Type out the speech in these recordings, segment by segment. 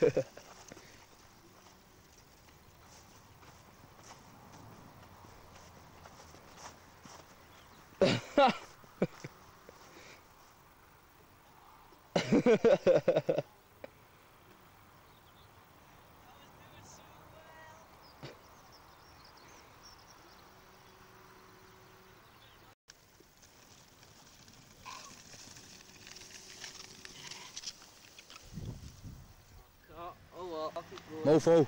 Ja, I'll keep going. Mofo.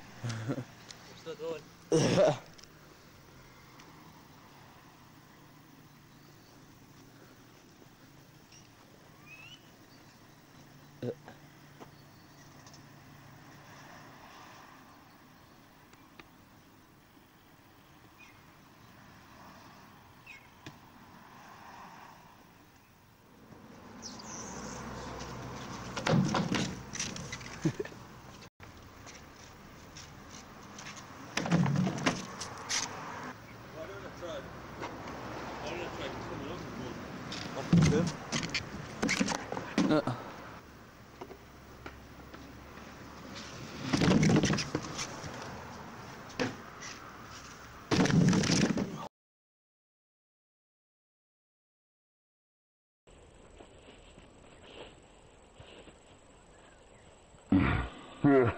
I'm. Uh. Yeah.